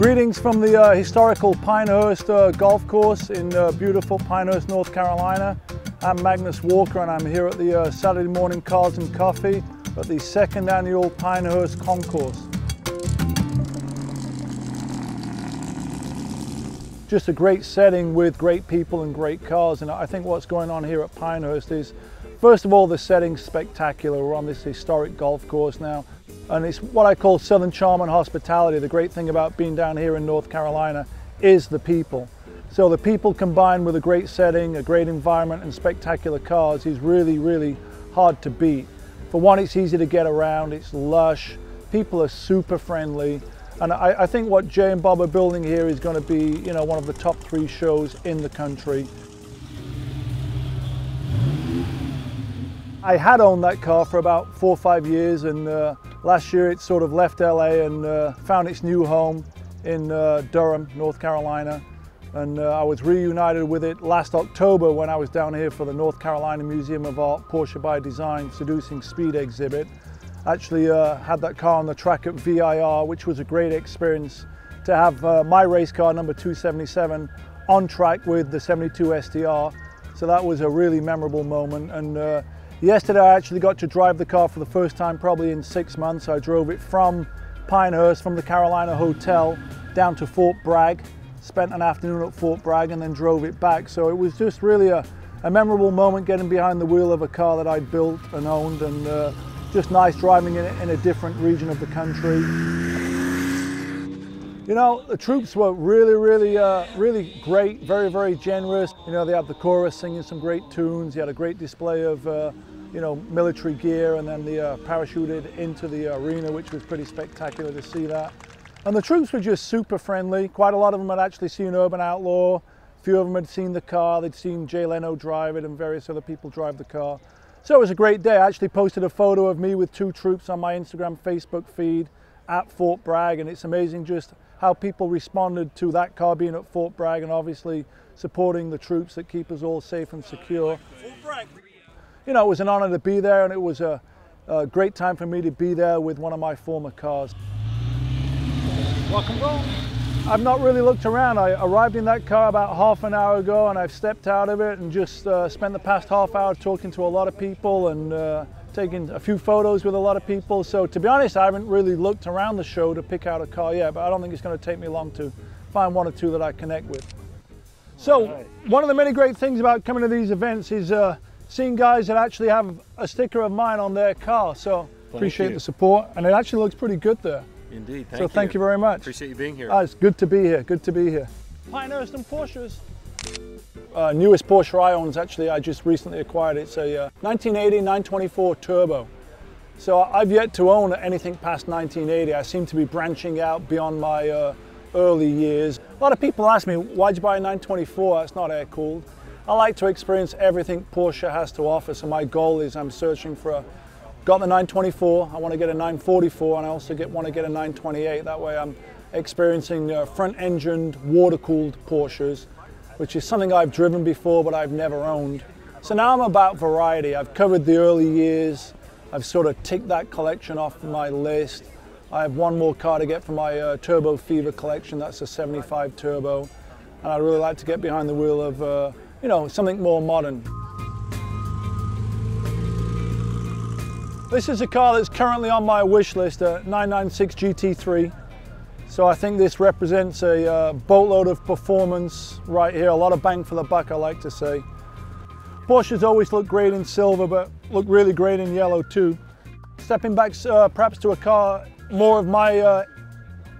Greetings from the uh, historical Pinehurst uh, Golf Course in uh, beautiful Pinehurst, North Carolina. I'm Magnus Walker and I'm here at the uh, Saturday Morning Cars and Coffee at the second annual Pinehurst Concours. Just a great setting with great people and great cars and I think what's going on here at Pinehurst is first of all the setting's spectacular. We're on this historic golf course now and it's what I call Southern charm and hospitality. The great thing about being down here in North Carolina is the people. So the people combined with a great setting, a great environment and spectacular cars is really, really hard to beat. For one, it's easy to get around, it's lush, people are super friendly, and I, I think what Jay and Bob are building here is going to be, you know, one of the top three shows in the country. I had owned that car for about four or five years and uh, last year it sort of left LA and uh, found its new home in uh, Durham, North Carolina. And uh, I was reunited with it last October when I was down here for the North Carolina Museum of Art Porsche by Design Seducing Speed exhibit. Actually uh, had that car on the track at VIR, which was a great experience to have uh, my race car number 277 on track with the 72 STR. So that was a really memorable moment. And Yesterday I actually got to drive the car for the first time probably in six months. I drove it from Pinehurst, from the Carolina Hotel down to Fort Bragg, spent an afternoon at Fort Bragg and then drove it back. So it was just really a, a memorable moment getting behind the wheel of a car that I'd built and owned and uh, just nice driving in, in a different region of the country. You know, the troops were really, really, uh, really great, very, very generous. You know, they had the chorus singing some great tunes. They had a great display of uh, you know, military gear and then the uh, parachuted into the arena, which was pretty spectacular to see that. And the troops were just super friendly. Quite a lot of them had actually seen Urban Outlaw. A few of them had seen the car. They'd seen Jay Leno drive it and various other people drive the car. So it was a great day. I actually posted a photo of me with two troops on my Instagram, Facebook feed at Fort Bragg. And it's amazing just how people responded to that car being at Fort Bragg and obviously supporting the troops that keep us all safe and secure you know, it was an honor to be there and it was a, a great time for me to be there with one of my former cars. Welcome home. I've not really looked around. I arrived in that car about half an hour ago and I've stepped out of it and just uh, spent the past half hour talking to a lot of people and uh, taking a few photos with a lot of people. So to be honest, I haven't really looked around the show to pick out a car yet, but I don't think it's going to take me long to find one or two that I connect with. So one of the many great things about coming to these events is uh, seeing guys that actually have a sticker of mine on their car. So thank appreciate you. the support, and it actually looks pretty good there. Indeed, thank so you. thank you very much. Appreciate you being here. Ah, it's good to be here, good to be here. Pinehurst and Porsches. Uh, newest Porsche I own is actually, I just recently acquired. It's a uh, 1980 924 Turbo. So I've yet to own anything past 1980. I seem to be branching out beyond my uh, early years. A lot of people ask me, why'd you buy a 924? That's not air cooled. I like to experience everything Porsche has to offer. So my goal is I'm searching for a, got the 924, I want to get a 944 and I also get, want to get a 928. That way I'm experiencing uh, front-engined, water-cooled Porsches, which is something I've driven before but I've never owned. So now I'm about variety. I've covered the early years. I've sort of ticked that collection off my list. I have one more car to get for my uh, Turbo Fever collection. That's a 75 Turbo. And I'd really like to get behind the wheel of uh, you know, something more modern. This is a car that's currently on my wish list, a 996 GT3. So I think this represents a uh, boatload of performance right here, a lot of bang for the buck I like to say. Porsches always look great in silver, but look really great in yellow too. Stepping back uh, perhaps to a car more of my uh,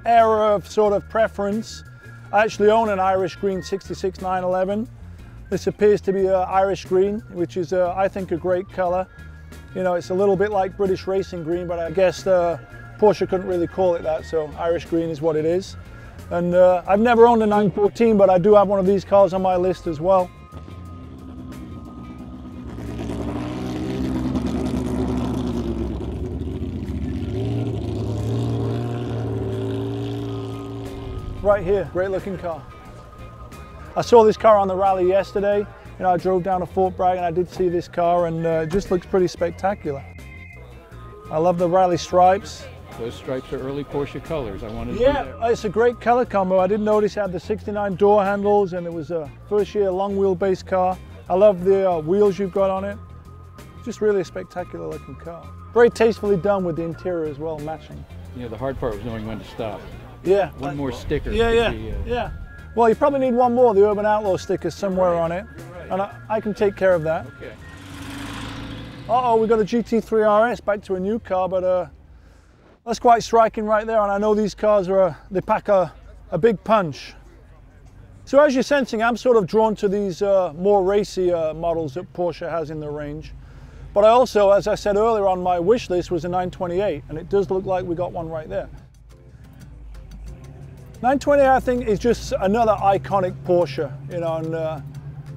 era of sort of preference, I actually own an Irish Green 66 911. This appears to be uh, Irish green, which is, uh, I think, a great color. You know, it's a little bit like British racing green, but I guess uh, Porsche couldn't really call it that, so Irish green is what it is. And uh, I've never owned a 914, but I do have one of these cars on my list as well. Right here, great looking car. I saw this car on the rally yesterday. You know, I drove down to Fort Bragg and I did see this car and uh, it just looks pretty spectacular. I love the rally stripes. Those stripes are early Porsche colors. I wanted to Yeah, it's a great color combo. I didn't notice it had the 69 door handles and it was a first year long wheelbase car. I love the uh, wheels you've got on it. Just really a spectacular looking car. Very tastefully done with the interior as well, matching. You know, the hard part was knowing when to stop. Yeah. One more sticker. Yeah, yeah, be, uh, yeah. Well, you probably need one more, the Urban Outlaw sticker somewhere on it. And I, I can take care of that. Okay. Uh-oh, we got a GT3 RS back to a new car, but uh, that's quite striking right there. And I know these cars are, uh, they pack a, a big punch. So as you're sensing, I'm sort of drawn to these uh, more racy uh, models that Porsche has in the range. But I also, as I said earlier on my wish list was a 928, and it does look like we got one right there. 928, I think, is just another iconic Porsche, you know, and uh,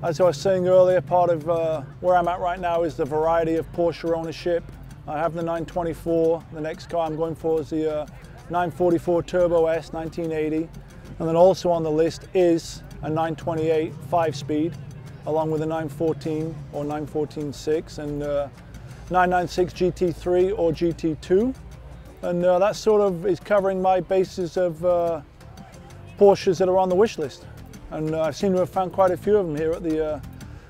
as I was saying earlier, part of uh, where I'm at right now is the variety of Porsche ownership. I have the 924, the next car I'm going for is the uh, 944 Turbo S 1980, and then also on the list is a 928 5-speed, along with a 914 or 914-6 and uh, 996 GT3 or GT2. And uh, that sort of is covering my bases of uh, Porsches that are on the wish list. And uh, I seem to have found quite a few of them here at the uh,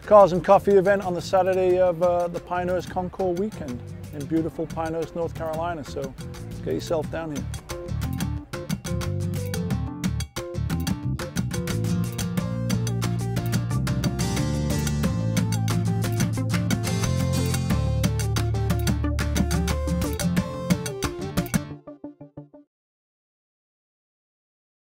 Cars and Coffee event on the Saturday of uh, the Pinehurst Concours weekend in beautiful Pinehurst, North Carolina. So get yourself down here.